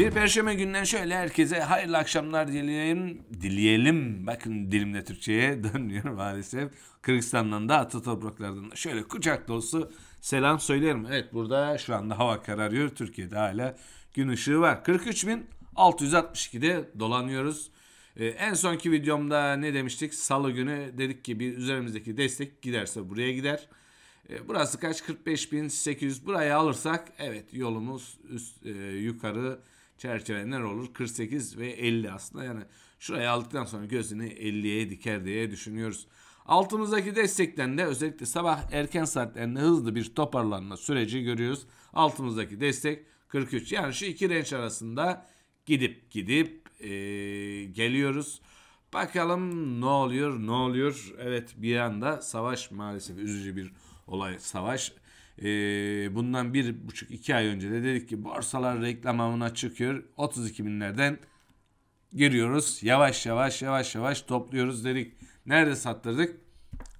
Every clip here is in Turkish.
Bir perşembe günden şöyle herkese hayırlı akşamlar dileyelim. Dileyelim. Bakın dilimde Türkçe'ye dönmüyor maalesef. Kırgızistan'dan da atı topraklardan da şöyle kucak dolusu selam söylerim. Evet burada şu anda hava kararıyor. Türkiye'de hala gün ışığı var. 43.662'de dolanıyoruz. Ee, en sonki videomda ne demiştik? Salı günü dedik ki bir üzerimizdeki destek giderse buraya gider. Ee, burası kaç? 45.800. Burayı alırsak evet yolumuz üst, e, yukarı çerçeve ne olur? 48 ve 50 aslında. Yani şurayı aldıktan sonra gözünü 50'ye diker diye düşünüyoruz. Altımızdaki destekten de özellikle sabah erken saatlerinde hızlı bir toparlanma süreci görüyoruz. Altımızdaki destek 43. Yani şu iki renç arasında gidip gidip e, geliyoruz. Bakalım ne oluyor ne oluyor. Evet bir anda savaş maalesef üzücü bir olay savaş. E, bundan bir buçuk iki ay önce de dedik ki borsalar reklam avına çıkıyor. 32 binlerden giriyoruz. Yavaş yavaş yavaş yavaş topluyoruz dedik. Nerede sattırdık?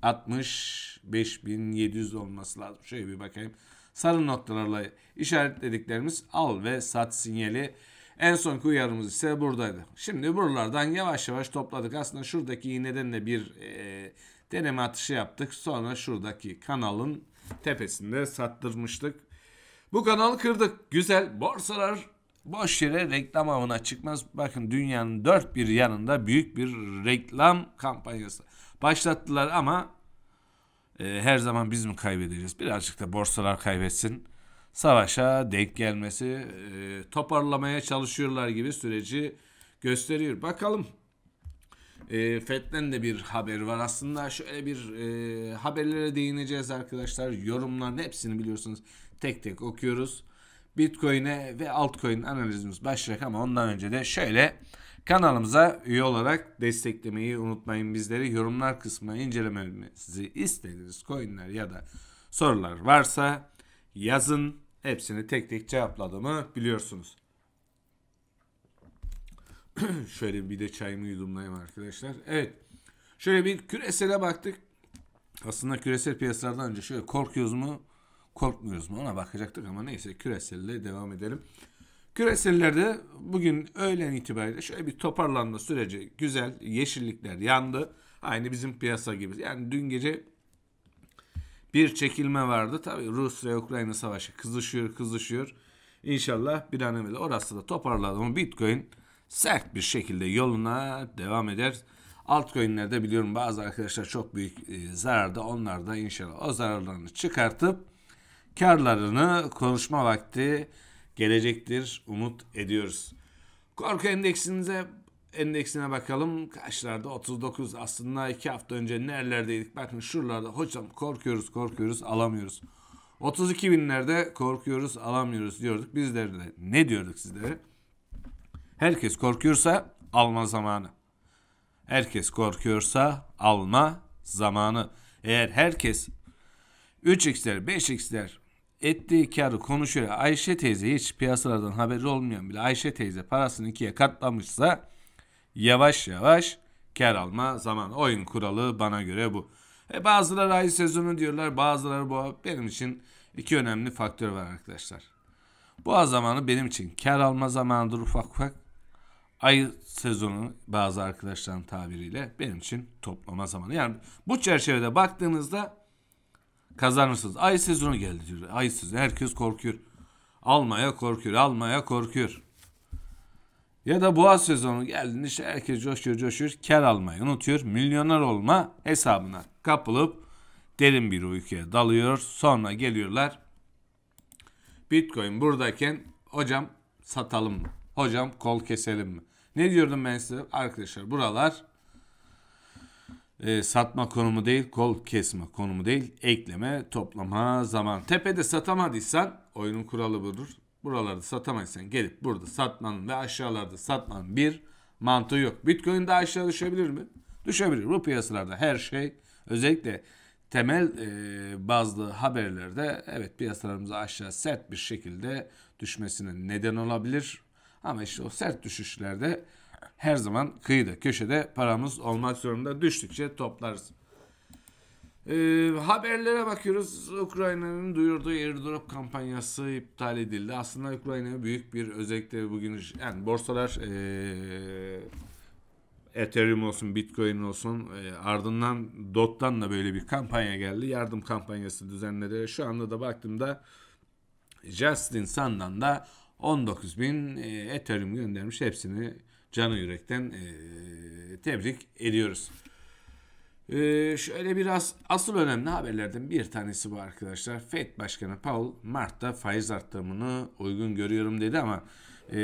65.700 olması lazım. Şöyle bir bakayım. Sarı noktalarla işaretlediklerimiz al ve sat sinyali. En son uyarımız ise buradaydı. Şimdi buralardan yavaş yavaş topladık. Aslında şuradaki iğneden de bir e, deneme atışı yaptık. Sonra şuradaki kanalın tepesinde sattırmıştık. Bu kanalı kırdık. Güzel. Borsalar boş yere reklam avına çıkmaz. Bakın dünyanın dört bir yanında büyük bir reklam kampanyası başlattılar ama e, her zaman biz mi kaybedeceğiz? Birazcık da borsalar kaybetsin. Savaşa denk gelmesi, e, toparlamaya çalışıyorlar gibi süreci gösteriyor. Bakalım. E, FED'den de bir haber var. Aslında şöyle bir e, haberlere değineceğiz arkadaşlar. Yorumların hepsini biliyorsunuz tek tek okuyoruz. Bitcoin'e ve altcoin analizimiz başlayacak ama ondan önce de şöyle kanalımıza üye olarak desteklemeyi unutmayın bizleri. Yorumlar kısmına incelememizi istediğiniz coinler ya da sorular varsa yazın. Hepsini tek tek cevapladığımı biliyorsunuz. şöyle bir de çayımı yudumlayayım arkadaşlar. Evet. Şöyle bir küresele baktık. Aslında küresel piyasalardan önce şöyle korkuyoruz mu? Korkmuyoruz mu? Ona bakacaktık ama neyse küreselle devam edelim. Küresellerde bugün öğlen itibariyle şöyle bir toparlanma süreci güzel. Yeşillikler yandı. Aynı bizim piyasa gibi. Yani dün gece bir çekilme vardı. Tabii Rusya Ukrayna savaşı kızışıyor kızışıyor. İnşallah bir an evvel orası da toparladı ama Bitcoin sert bir şekilde yoluna devam eder. Altcoin'lerde biliyorum bazı arkadaşlar çok büyük e, zararda. Onlar da inşallah o zararlarını çıkartıp karlarını konuşma vakti gelecektir. Umut ediyoruz. Korku endeksinize endeksine bakalım. Kaçlarda? 39. Aslında iki hafta önce nerelerdeydik? Bakın şuralarda. Hocam korkuyoruz korkuyoruz alamıyoruz. 32 binlerde korkuyoruz alamıyoruz diyorduk. Bizler de ne diyorduk sizlere? Herkes korkuyorsa alma zamanı. Herkes korkuyorsa alma zamanı. Eğer herkes 3x'ler 5x'ler ettiği karı konuşuyor. Ayşe teyze hiç piyasalardan haberi olmayan bile Ayşe teyze parasını ikiye katlamışsa yavaş yavaş kar alma zamanı. Oyun kuralı bana göre bu. E bazıları ay sezonu diyorlar bazıları bu. Benim için iki önemli faktör var arkadaşlar. Bu zamanı benim için kar alma zamanıdır ufak ufak. Ay sezonu bazı arkadaşların tabiriyle benim için toplama zamanı. Yani bu çerçevede baktığınızda kazanırsınız. Ay sezonu geldi diyor. Ay sezonu herkes korkuyor. Almaya korkuyor, almaya korkuyor. Ya da boğa sezonu geldi işte herkes coşuyor coşuyor kar almayı unutuyor. Milyoner olma hesabına kapılıp derin bir uykuya dalıyor. Sonra geliyorlar Bitcoin buradayken hocam satalım mı? Hocam kol keselim mi? Ne diyordum ben size? Arkadaşlar buralar e, satma konumu değil, kol kesme konumu değil, ekleme, toplama zaman. Tepede satamadıysan oyunun kuralı budur. Buralarda satamaysan gelip burada satmanın ve aşağılarda satmanın bir mantığı yok. Bitcoin daha aşağı düşebilir mi? Düşebilir. Bu piyasalarda her şey özellikle temel e, bazı haberlerde evet piyasalarımız aşağı sert bir şekilde düşmesine neden olabilir. Ama işte o sert düşüşlerde her zaman kıyıda köşede paramız olmak zorunda düştükçe toplarız. Ee, haberlere bakıyoruz. Ukrayna'nın duyurduğu airdrop kampanyası iptal edildi. Aslında Ukrayna büyük bir özellikle bugün yani borsalar ee, Ethereum olsun, Bitcoin olsun e, ardından DOT'tan da böyle bir kampanya geldi. Yardım kampanyası düzenledi. Şu anda da baktığımda Justin Sun'dan da 19 bin e, Ethereum göndermiş. Hepsini canı yürekten e, tebrik ediyoruz. Ee, şöyle biraz asıl önemli haberlerden bir tanesi bu arkadaşlar. Fed Başkanı Powell Mart'ta faiz arttırımını uygun görüyorum dedi ama e,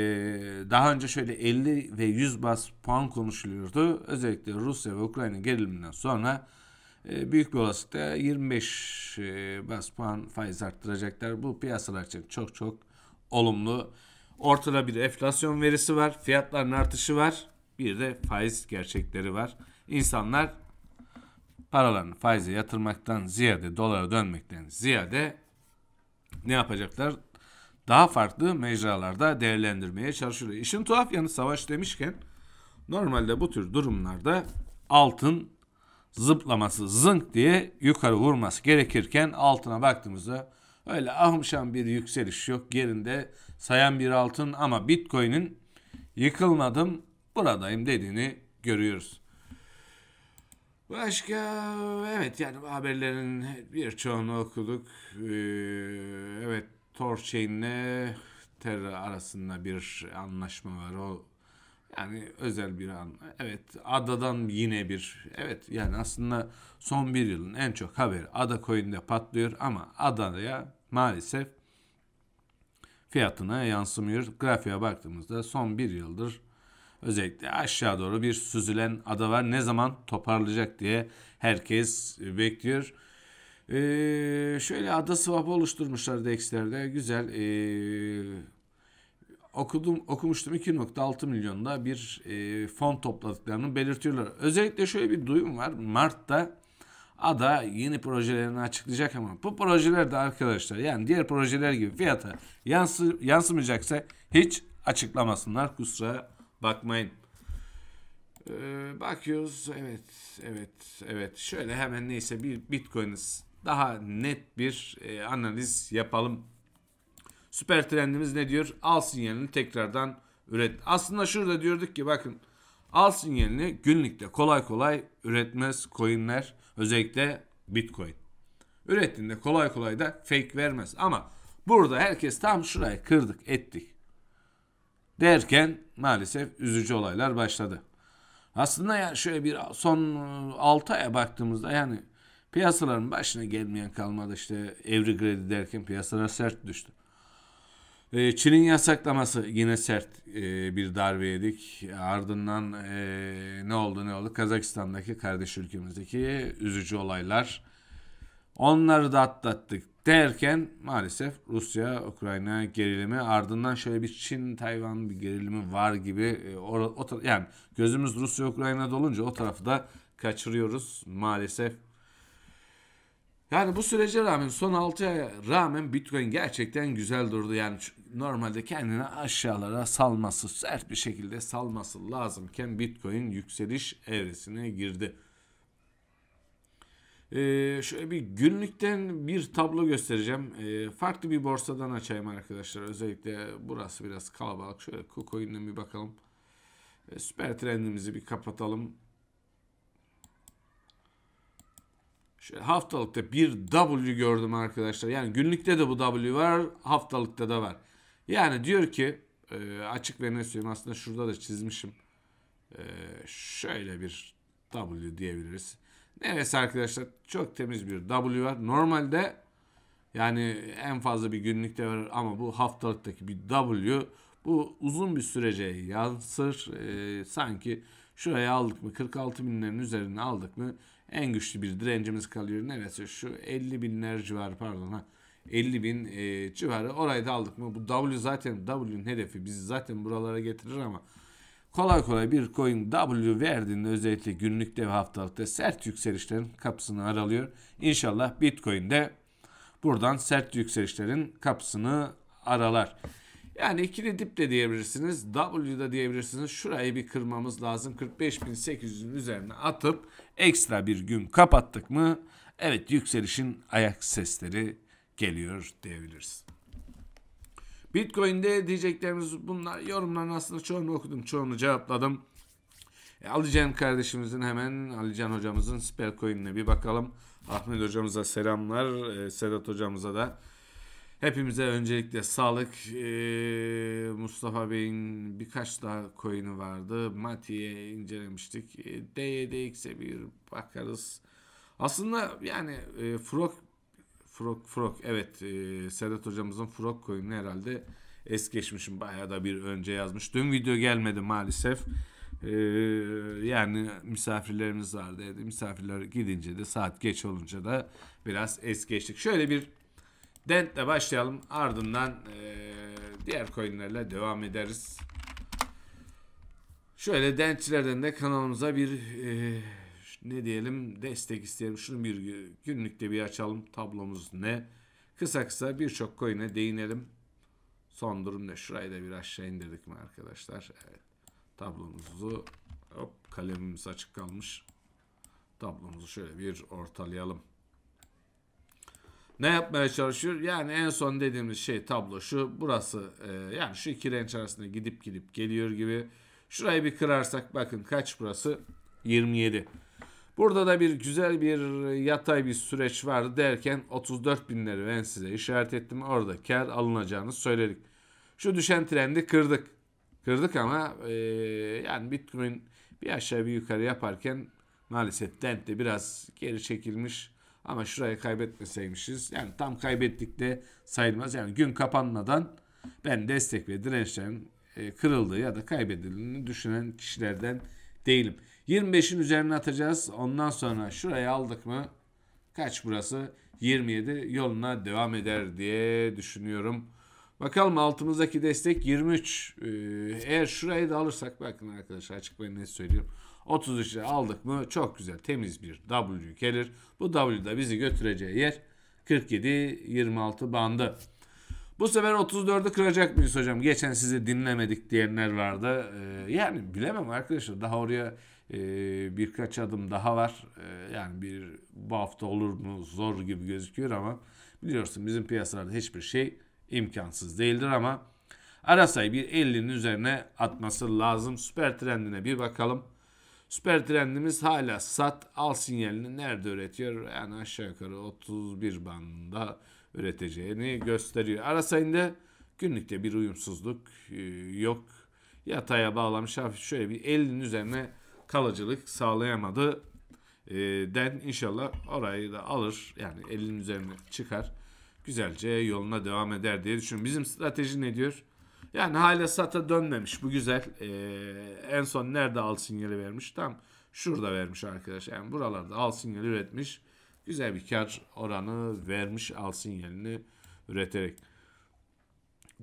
daha önce şöyle 50 ve 100 bas puan konuşuluyordu. Özellikle Rusya ve Ukrayna geriliminden sonra e, büyük bir olasılıkla 25 e, bas puan faiz arttıracaklar. Bu piyasalar için çok çok olumlu. Ortada bir enflasyon verisi var, fiyatların artışı var, bir de faiz gerçekleri var. İnsanlar paralarını faize yatırmaktan ziyade dolara dönmekten ziyade ne yapacaklar? Daha farklı mecralarda değerlendirmeye çalışıyor. İşin tuhaf yanı savaş demişken normalde bu tür durumlarda altın zıplaması zınk diye yukarı vurması gerekirken altına baktığımızda öyle ahımşan bir yükseliş yok. Yerinde sayan bir altın ama Bitcoin'in yıkılmadım buradayım dediğini görüyoruz. Başka evet yani haberlerin birçoğunu okuduk. Ee, evet Torchain'le Terra arasında bir anlaşma var. O yani özel bir an. Evet adadan yine bir. Evet yani aslında son bir yılın en çok haberi Ada Coin'de patlıyor ama adaya maalesef fiyatına yansımıyor. Grafiğe baktığımızda son bir yıldır özellikle aşağı doğru bir süzülen ada var. Ne zaman toparlayacak diye herkes bekliyor. Ee, şöyle ada swap oluşturmuşlar DEX'lerde. Güzel. Ee, okudum okumuştum 2.6 milyonda bir e, fon topladıklarını belirtiyorlar. Özellikle şöyle bir duyum var. Mart'ta Ada yeni projelerini açıklayacak ama bu projeler de arkadaşlar yani diğer projeler gibi fiyata yansı, yansımayacaksa hiç açıklamasınlar kusura bakmayın. Ee, bakıyoruz evet evet evet şöyle hemen neyse bir bitcoin'iz daha net bir e, analiz yapalım. Süper trendimiz ne diyor? Al sinyalini tekrardan üret. Aslında şurada diyorduk ki bakın al sinyalini günlükte kolay kolay üretmez coinler özellikle bitcoin. Ürettiğinde kolay kolay da fake vermez ama burada herkes tam şurayı kırdık ettik derken maalesef üzücü olaylar başladı. Aslında ya şöyle bir son 6 aya baktığımızda yani piyasaların başına gelmeyen kalmadı işte evri kredi derken piyasalar sert düştü. Ee, Çin'in yasaklaması yine sert e, bir darbe yedik. Ardından e, ne oldu ne oldu? Kazakistan'daki kardeş ülkemizdeki üzücü olaylar. Onları da atlattık derken maalesef Rusya Ukrayna gerilimi ardından şöyle bir Çin Tayvan bir gerilimi var gibi o, o, yani gözümüz Rusya Ukrayna'da olunca o tarafı da kaçırıyoruz maalesef. Yani bu sürece rağmen son 6 aya rağmen Bitcoin gerçekten güzel durdu. Yani normalde kendini aşağılara salması, sert bir şekilde salması lazımken Bitcoin yükseliş evresine girdi. Ee, şöyle bir günlükten bir tablo göstereceğim. Ee, farklı bir borsadan açayım arkadaşlar. Özellikle burası biraz kalabalık. Şöyle KuCoin'den bir bakalım. Ee, süper trendimizi bir kapatalım. Şöyle haftalıkta bir W gördüm arkadaşlar. Yani günlükte de bu W var, haftalıkta da var. Yani diyor ki e, açık ve ne söyleyeyim aslında şurada da çizmişim. E, şöyle bir W diyebiliriz. Neresi arkadaşlar? Çok temiz bir W var. Normalde yani en fazla bir günlükte var ama bu haftalıktaki bir W bu uzun bir sürece yansır. E, sanki şuraya aldık mı 46 binlerin üzerine aldık mı en güçlü bir direncimiz kalıyor. Neresi? Şu 50 binler civarı pardon ha. 50 bin e, civarı orayı da aldık mı? Bu W zaten W'nin hedefi bizi zaten buralara getirir ama kolay kolay bir coin W verdiğinde özellikle günlükte ve haftalıkta sert yükselişlerin kapısını aralıyor. İnşallah Bitcoin de buradan sert yükselişlerin kapısını aralar. Yani ikili dip de diyebilirsiniz. W da diyebilirsiniz. Şurayı bir kırmamız lazım. 45.800'ün üzerine atıp ekstra bir gün kapattık mı Evet yükselişin ayak sesleri geliyor diyebiliriz. Bitcoin'de diyeceklerimiz bunlar. Yorumların aslında çoğunu okudum, çoğunu cevapladım. E, Alican kardeşimizin hemen Alican hocamızın Spellcoin'ine bir bakalım. Ahmet hocamıza selamlar. E, Sedat hocamıza da. Hepimize öncelikle sağlık. E, Mustafa Bey'in birkaç daha coin'i vardı. Mati'ye incelemiştik. E, DYDX'e bir bakarız. Aslında yani e, Frog Frog Frog evet e, Sedat hocamızın Frog coin'i herhalde es geçmişim. Bayağı da bir önce yazmış. Dün video gelmedi maalesef. Ee, yani misafirlerimiz vardı. Misafirler gidince de saat geç olunca da biraz es geçtik. Şöyle bir dentle başlayalım. Ardından e, diğer coinlerle devam ederiz. Şöyle dentçilerden de kanalımıza bir e, ne diyelim destek isteyelim. Şunu bir günlükte bir açalım. Tablomuz ne? Kısa kısa birçok coin'e değinelim. Son durum ne? Şurayı da bir aşağı indirdik mi arkadaşlar? Evet. Tablomuzu hop kalemimiz açık kalmış. Tablomuzu şöyle bir ortalayalım. Ne yapmaya çalışıyor? Yani en son dediğimiz şey tablo şu. Burası e, yani şu iki renk arasında gidip gidip geliyor gibi. Şurayı bir kırarsak bakın kaç burası? 27. Burada da bir güzel bir yatay bir süreç vardı derken 34 binleri ben size işaret ettim. Orada kar alınacağını söyledik. Şu düşen trendi kırdık. Kırdık ama e, yani Bitcoin bir aşağı bir yukarı yaparken maalesef Dent de biraz geri çekilmiş. Ama şurayı kaybetmeseymişiz. Yani tam kaybettik de sayılmaz. Yani gün kapanmadan ben destek ve dirençlerin e, kırıldığı ya da kaybedildiğini düşünen kişilerden değilim. 25'in üzerine atacağız. Ondan sonra şurayı aldık mı kaç burası? 27 yoluna devam eder diye düşünüyorum. Bakalım altımızdaki destek 23. Ee, eğer şurayı da alırsak bakın arkadaşlar açık ben ne söylüyorum. 33'e aldık mı çok güzel temiz bir W gelir. Bu W da bizi götüreceği yer 47-26 bandı. Bu sefer 34'ü kıracak mıyız hocam? Geçen sizi dinlemedik diyenler vardı. Ee, yani bilemem arkadaşlar. Daha oraya e, birkaç adım daha var. E, yani bir bu hafta olur mu zor gibi gözüküyor ama biliyorsun bizim piyasalarda hiçbir şey imkansız değildir ama Arasay bir 50'nin üzerine atması lazım. Süper trendine bir bakalım. Süper trendimiz hala sat al sinyalini nerede üretiyor? Yani aşağı yukarı 31 bandında üreteceğini gösteriyor. Arasayında günlükte bir uyumsuzluk e, yok. Yataya bağlamış hafif şöyle bir 50'nin üzerine kalıcılık sağlayamadı. E, den inşallah orayı da alır. Yani 50'nin üzerine çıkar güzelce yoluna devam eder diye düşünüyorum. Bizim strateji ne diyor? Yani hala sata dönmemiş. Bu güzel. Ee, en son nerede al sinyali vermiş? Tam şurada vermiş arkadaş. Yani buralarda al sinyali üretmiş. Güzel bir kar oranı vermiş al sinyalini üreterek.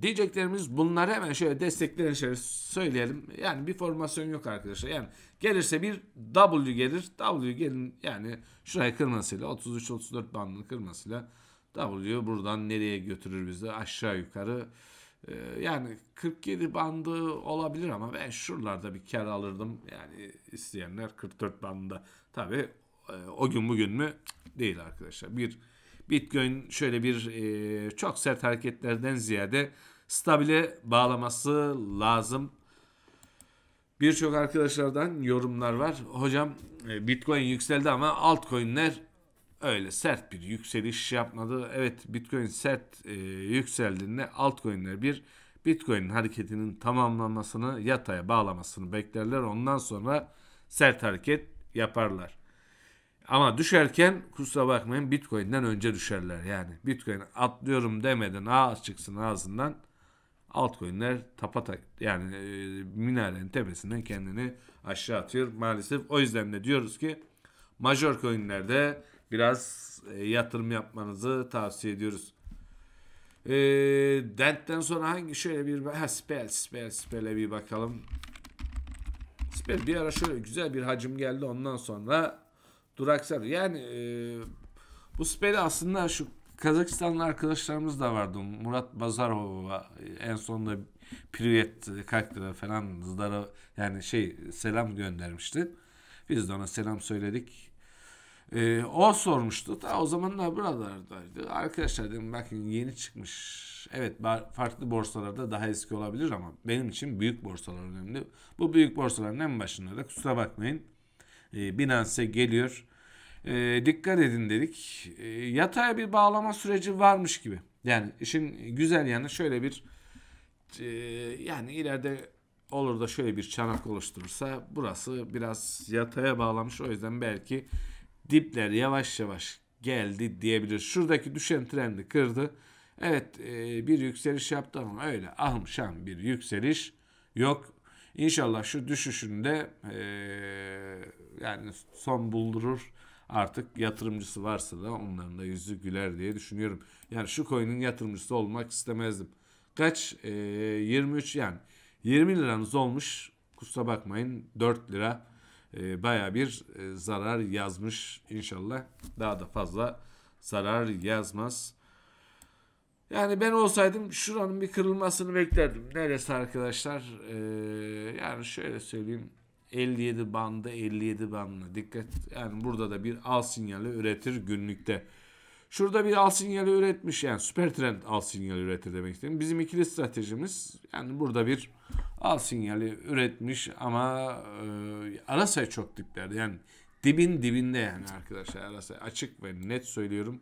Diyeceklerimiz bunlar hemen şöyle desteklerini şöyle söyleyelim. Yani bir formasyon yok arkadaşlar. Yani gelirse bir W gelir. W gelin yani şurayı kırmasıyla 33-34 bandını kırmasıyla W buradan nereye götürür bizi? Aşağı yukarı. Ee, yani 47 bandı olabilir ama ben şuralarda bir kar alırdım. Yani isteyenler 44 bandında. Tabi e, o gün bugün mü? Değil arkadaşlar. Bir Bitcoin şöyle bir e, çok sert hareketlerden ziyade stabile bağlaması lazım. Birçok arkadaşlardan yorumlar var. Hocam e, Bitcoin yükseldi ama altcoin'ler öyle sert bir yükseliş yapmadı. Evet Bitcoin sert e, yükseldiğinde altcoin'ler bir Bitcoin'in hareketinin tamamlanmasını yataya bağlamasını beklerler. Ondan sonra sert hareket yaparlar. Ama düşerken kusura bakmayın Bitcoin'den önce düşerler yani. Bitcoin atlıyorum demeden ağız çıksın ağzından altcoin'ler tapatak yani e, minarenin tepesinden kendini aşağı atıyor maalesef. O yüzden de diyoruz ki major coin'lerde biraz e, yatırım yapmanızı tavsiye ediyoruz. E, Dent'ten sonra hangi şöyle bir ha, Spell, Spell, Spell'e bir bakalım. Spell bir ara şöyle güzel bir hacim geldi ondan sonra duraksadı. Yani e, bu Spell'i aslında şu Kazakistanlı arkadaşlarımız da vardı. Murat Bazarov'a en sonunda privet kaç lira falan zıdara yani şey selam göndermişti. Biz de ona selam söyledik. Ee, o sormuştu. Da o zamanlar buralardaydı. Arkadaşlar dedim bakın yeni çıkmış. Evet farklı borsalarda daha eski olabilir ama benim için büyük borsalar önemli. Bu büyük borsaların en başında da kusura bakmayın. Ee, Binance geliyor. Ee, dikkat edin dedik. Ee, yataya bir bağlama süreci varmış gibi. Yani işin güzel yanı şöyle bir e, yani ileride olur da şöyle bir çanak oluşturursa burası biraz yataya bağlamış. O yüzden belki dipler yavaş yavaş geldi diyebiliriz. Şuradaki düşen trendi kırdı. Evet e, bir yükseliş yaptı ama öyle ahım şam bir yükseliş yok. İnşallah şu düşüşünde e, yani son buldurur artık yatırımcısı varsa da onların da yüzü güler diye düşünüyorum. Yani şu coin'in yatırımcısı olmak istemezdim. Kaç? E, 23 yani 20 liranız olmuş. Kusura bakmayın 4 lira e, baya bir e, zarar yazmış. İnşallah daha da fazla zarar yazmaz. Yani ben olsaydım şuranın bir kırılmasını beklerdim. Neresi arkadaşlar? Ee, yani şöyle söyleyeyim. 57 bandı 57 bandına dikkat. Yani burada da bir al sinyali üretir günlükte. Şurada bir al sinyali üretmiş yani süper trend al sinyali üretir demek istedim. Bizim ikili stratejimiz yani burada bir al sinyali üretmiş ama e, Arasay çok diplerde yani dibin dibinde yani arkadaşlar Arasay açık ve net söylüyorum.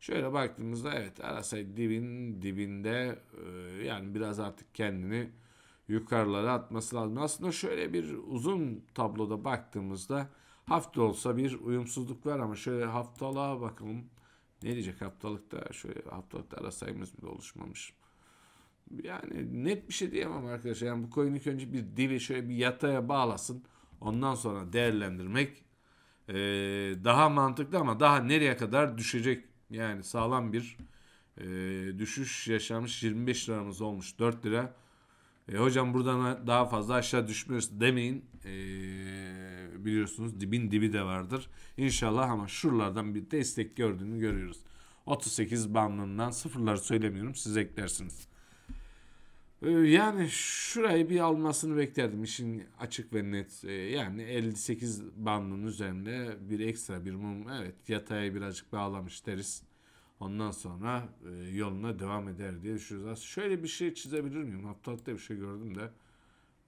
Şöyle baktığımızda evet Arasay dibin dibinde e, yani biraz artık kendini yukarılara atması lazım. Aslında şöyle bir uzun tabloda baktığımızda hafta olsa bir uyumsuzluk var ama şöyle haftalığa bakalım. Ne diyecek haftalıkta? Şöyle haftalıkta ara sayımız bile oluşmamış. Yani net bir şey diyemem arkadaşlar. Yani bu coin ilk önce bir dili şöyle bir yataya bağlasın. Ondan sonra değerlendirmek ee, daha mantıklı ama daha nereye kadar düşecek? Yani sağlam bir e, düşüş yaşamış 25 liramız olmuş 4 lira. E, hocam buradan daha fazla aşağı düşmüyoruz demeyin. E, biliyorsunuz dibin dibi de vardır. İnşallah ama şuralardan bir destek gördüğünü görüyoruz. 38 bandından sıfırları söylemiyorum siz eklersiniz. E, yani şurayı bir almasını beklerdim işin açık ve net. E, yani 58 bandının üzerinde bir ekstra bir mum evet yataya birazcık bağlamış deriz. Ondan sonra e, yoluna devam eder diye düşünüyoruz. Şöyle bir şey çizebilir miyim? Haftalıkta bir şey gördüm de.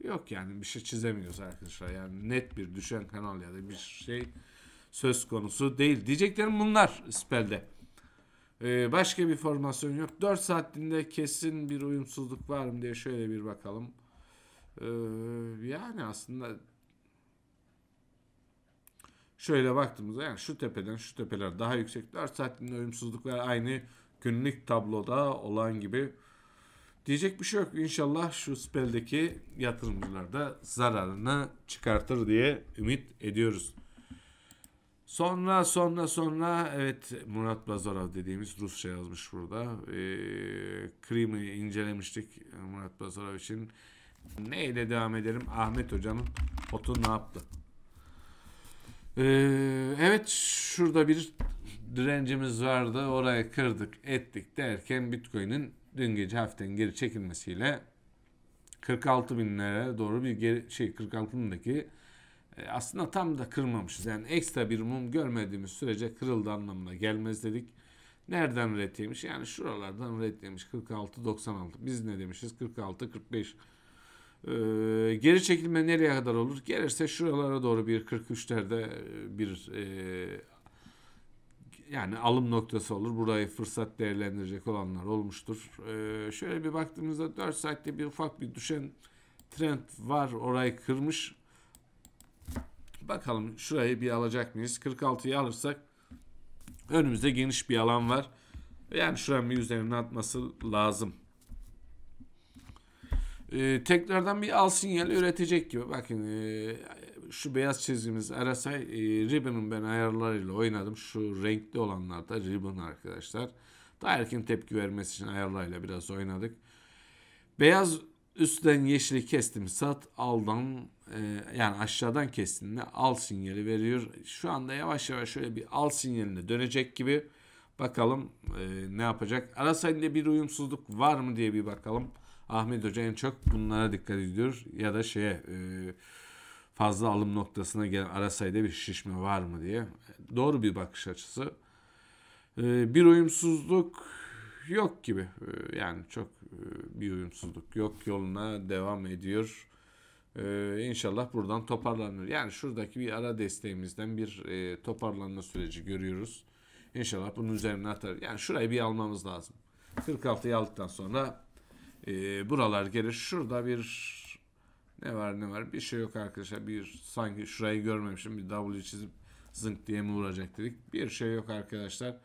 Yok yani bir şey çizemiyoruz arkadaşlar. Yani net bir düşen kanal ya da bir şey söz konusu değil. Diyeceklerim bunlar spelde. Ee, başka bir formasyon yok. 4 saatliğinde kesin bir uyumsuzluk var mı diye şöyle bir bakalım. Ee, yani aslında Şöyle baktığımızda yani şu tepeden şu tepeler daha yüksek. 4 saatliğinde uyumsuzluklar aynı günlük tabloda olan gibi. Diyecek bir şey yok. İnşallah şu speldeki yatırımcılar da zararını çıkartır diye ümit ediyoruz. Sonra sonra sonra evet Murat Bazarov dediğimiz Rusça yazmış burada. Ee, Krim'i incelemiştik Murat Bazarov için. Neyle devam edelim? Ahmet Hoca'nın otu ne yaptı? Ee, evet şurada bir direncimiz vardı. Orayı kırdık ettik derken Bitcoin'in dün gece hafiften geri çekilmesiyle 46 binlere doğru bir geri, şey 46 bindeki e, aslında tam da kırmamışız. Yani ekstra bir mum görmediğimiz sürece kırıldı anlamına gelmez dedik. Nereden üretiymiş? Yani şuralardan üretiymiş 46-96. Biz ne demişiz? 46-45. Ee, geri çekilme nereye kadar olur? Gelirse şuralara doğru bir 43'lerde e, bir e, yani alım noktası olur. Burayı fırsat değerlendirecek olanlar olmuştur. Ee, şöyle bir baktığımızda 4 saatte bir ufak bir düşen trend var. Orayı kırmış. Bakalım şurayı bir alacak mıyız? 46'yı alırsak önümüzde geniş bir alan var. Yani şuranın bir üzerine atması lazım. Ee, tekrardan bir al sinyal üretecek gibi. Bakın e, şu beyaz çizgimiz RSI e, Ribbon'un ben ayarlarıyla oynadım. Şu renkli olanlar da Ribbon arkadaşlar. Daha erken tepki vermesi için ayarlarıyla biraz oynadık. Beyaz üstten yeşili kestim. Sat aldan e, yani aşağıdan kestiğinde al sinyali veriyor. Şu anda yavaş yavaş şöyle bir al sinyaline dönecek gibi. Bakalım e, ne yapacak. RSI'de bir uyumsuzluk var mı diye bir bakalım. Ahmet Hoca en çok bunlara dikkat ediyor ya da şeye e, fazla alım noktasına gelen ara sayıda bir şişme var mı diye. Doğru bir bakış açısı. Ee, bir uyumsuzluk yok gibi. Ee, yani çok e, bir uyumsuzluk yok. Yoluna devam ediyor. Ee, inşallah buradan toparlanır. Yani şuradaki bir ara desteğimizden bir e, toparlanma süreci görüyoruz. İnşallah bunun üzerine atar. Yani şurayı bir almamız lazım. 46'yı aldıktan sonra e, buralar gelir. Şurada bir ne var ne var bir şey yok arkadaşlar. Bir sanki şurayı görmemişim. Bir W çizip zınk diye mi vuracak dedik. Bir şey yok arkadaşlar.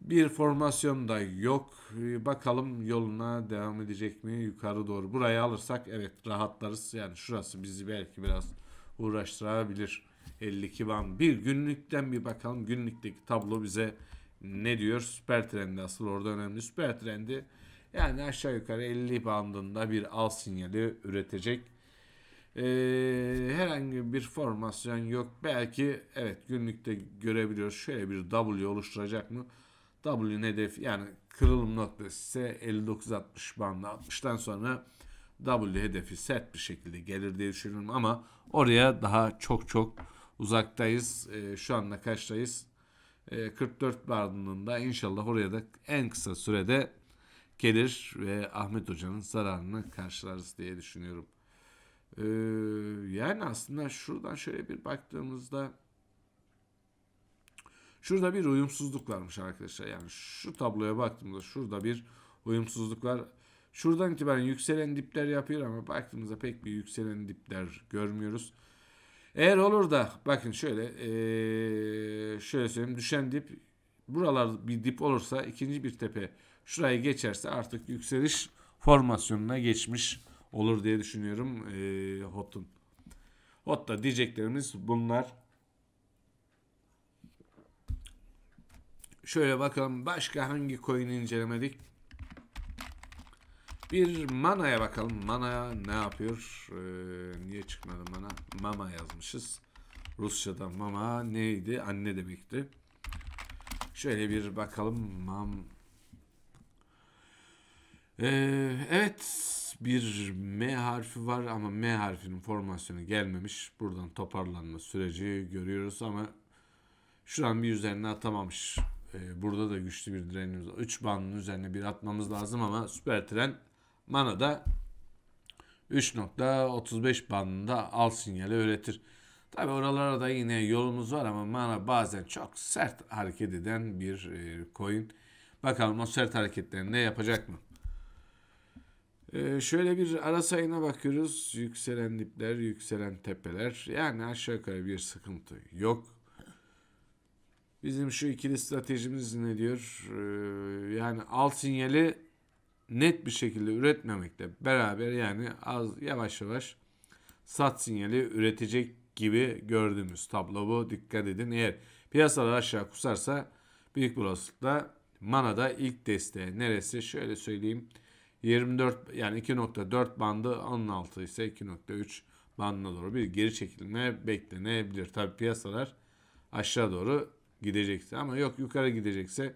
Bir formasyon da yok. Bakalım yoluna devam edecek mi yukarı doğru. Burayı alırsak evet rahatlarız. Yani şurası bizi belki biraz uğraştırabilir. 52 band. Bir günlükten bir bakalım. Günlükteki tablo bize ne diyor? Süper trendi asıl orada önemli. Süper trendi yani aşağı yukarı 50 bandında bir al sinyali üretecek. Ee, herhangi bir formasyon yok. Belki evet günlükte görebiliyoruz. Şöyle bir W oluşturacak mı? W'nin hedef yani kırılım noktası ise 59-60 bandı. 60'tan sonra W hedefi sert bir şekilde gelir diye düşünüyorum ama oraya daha çok çok uzaktayız. E, şu anda kaçtayız? E, 44 bandında inşallah oraya da en kısa sürede gelir ve Ahmet Hoca'nın zararını karşılarız diye düşünüyorum. Ee, yani aslında şuradan şöyle bir baktığımızda şurada bir uyumsuzluk varmış arkadaşlar. Yani şu tabloya baktığımızda şurada bir uyumsuzluk var. Şuradan itibaren yükselen dipler yapıyor ama baktığımızda pek bir yükselen dipler görmüyoruz. Eğer olur da bakın şöyle ee, şöyle söyleyeyim düşen dip buralar bir dip olursa ikinci bir tepe şurayı geçerse artık yükseliş formasyonuna geçmiş olur diye düşünüyorum e, HOT'un. HOT'ta diyeceklerimiz bunlar. Şöyle bakalım başka hangi coin incelemedik? Bir Mana'ya bakalım. Mana ne yapıyor? Ee, niye çıkmadı Mana? Mama yazmışız. Rusça'da Mama neydi? Anne demekti. Şöyle bir bakalım. Mam ee, evet bir M harfi var ama M harfinin formasyonu gelmemiş. Buradan toparlanma süreci görüyoruz ama şu an bir üzerine atamamış. Ee, burada da güçlü bir direnimiz var. 3 bandın üzerine bir atmamız lazım ama süper tren Mana'da 3.35 bandında al sinyali üretir. Tabi oralara da yine yolumuz var ama Mana bazen çok sert hareket eden bir e, coin. Bakalım o sert hareketlerini ne yapacak mı? Ee, şöyle bir ara sayına bakıyoruz. Yükselen dipler, yükselen tepeler. Yani aşağı yukarı bir sıkıntı yok. Bizim şu ikili stratejimiz ne diyor? Ee, yani al sinyali net bir şekilde üretmemekle beraber yani az yavaş yavaş sat sinyali üretecek gibi gördüğümüz tablo bu. Dikkat edin. Eğer piyasalar aşağı kusarsa büyük bir olasılıkla Mana'da ilk desteği neresi? Şöyle söyleyeyim. 24 yani 2.4 bandı 16 ise 2.3 bandına doğru bir geri çekilme beklenebilir. Tabi piyasalar aşağı doğru gidecekse ama yok yukarı gidecekse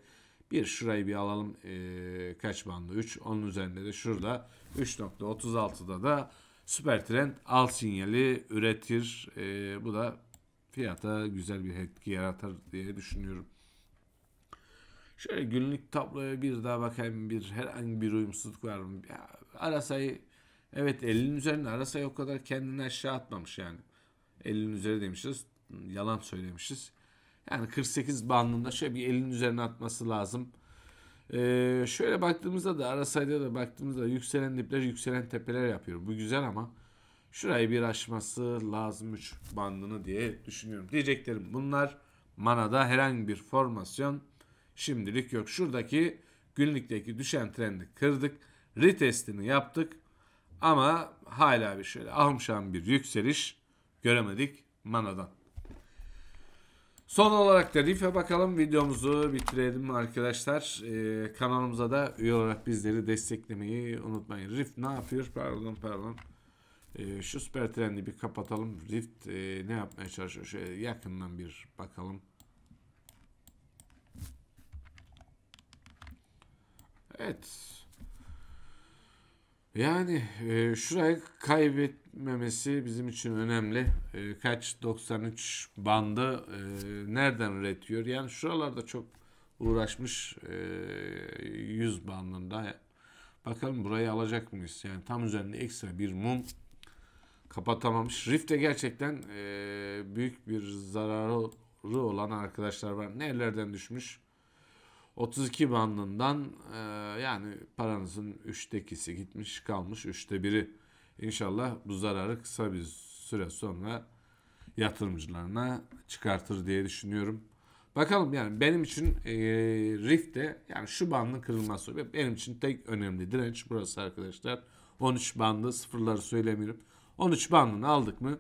bir şurayı bir alalım ee, kaç bandı 3 onun üzerinde de şurada 3.36'da da süper trend al sinyali üretir. E, bu da fiyata güzel bir etki yaratır diye düşünüyorum. Şöyle günlük tabloya bir daha bakayım bir herhangi bir uyumsuzluk var mı? Ya, ara sayı evet 50'nin üzerinde ara sayı o kadar kendini aşağı atmamış yani. 50'nin üzeri demişiz. Yalan söylemişiz. Yani 48 bandında şöyle bir 50'nin üzerine atması lazım. Ee, şöyle baktığımızda da ara sayıda da baktığımızda yükselen dipler yükselen tepeler yapıyor. Bu güzel ama şurayı bir aşması lazım 3 bandını diye düşünüyorum. Diyeceklerim bunlar. Manada herhangi bir formasyon Şimdilik yok. Şuradaki günlükteki düşen trendi kırdık. Retestini yaptık. Ama hala bir şöyle ahımşan bir yükseliş göremedik Mana'dan. Son olarak da Riff'e bakalım. Videomuzu bitirelim arkadaşlar. Ee, kanalımıza da üye olarak bizleri desteklemeyi unutmayın. Riff ne yapıyor? Pardon pardon. Ee, şu süper trendi bir kapatalım. Rift e, ne yapmaya çalışıyor? Şöyle yakından bir bakalım. Evet. Yani e, şurayı kaybetmemesi bizim için önemli. E, kaç 93 bandı e, nereden üretiyor? Yani şuralarda çok uğraşmış e, 100 bandında. Bakalım burayı alacak mıyız? Yani tam üzerinde ekstra bir mum kapatamamış. Rift'te gerçekten e, büyük bir zararı olan arkadaşlar var. Nerelerden düşmüş? 32 bandından e, yani paranızın 3'te 2'si gitmiş kalmış 3'te biri. İnşallah bu zararı kısa bir süre sonra yatırımcılarına çıkartır diye düşünüyorum. Bakalım yani benim için e, Rift'te yani şu bandın kırılması benim için tek önemli direnç burası arkadaşlar. 13 bandı sıfırları söylemiyorum. 13 bandını aldık mı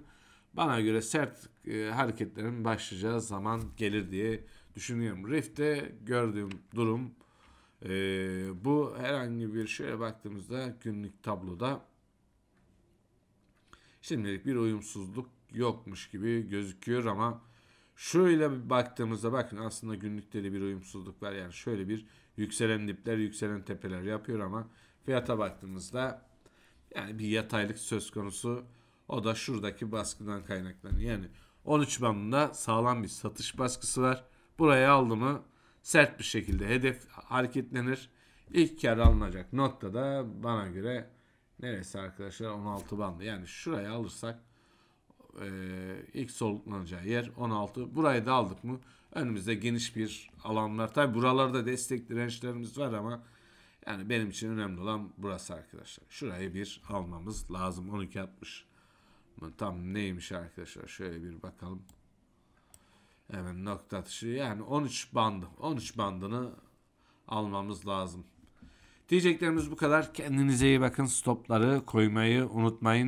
bana göre sert e, hareketlerin başlayacağı zaman gelir diye düşünüyorum. Rift'te gördüğüm durum e, bu herhangi bir şeye baktığımızda günlük tabloda şimdilik bir uyumsuzluk yokmuş gibi gözüküyor ama şöyle bir baktığımızda bakın aslında günlükte de bir uyumsuzluk var. Yani şöyle bir yükselen dipler yükselen tepeler yapıyor ama fiyata baktığımızda yani bir yataylık söz konusu. O da şuradaki baskıdan kaynaklanıyor. Yani 13 bandında sağlam bir satış baskısı var. Buraya aldı mı sert bir şekilde hedef hareketlenir. İlk kar alınacak noktada bana göre neresi arkadaşlar 16 bandı. Yani şurayı alırsak e, ilk soluklanacağı yer 16. Burayı da aldık mı önümüzde geniş bir alanlar. Tabi buralarda destek dirençlerimiz var ama yani benim için önemli olan burası arkadaşlar. Şurayı bir almamız lazım. 12.60 tam neymiş arkadaşlar şöyle bir bakalım. Hemen nokta atışı yani 13 bandı. 13 bandını almamız lazım. Diyeceklerimiz bu kadar. Kendinize iyi bakın. Stopları koymayı unutmayın.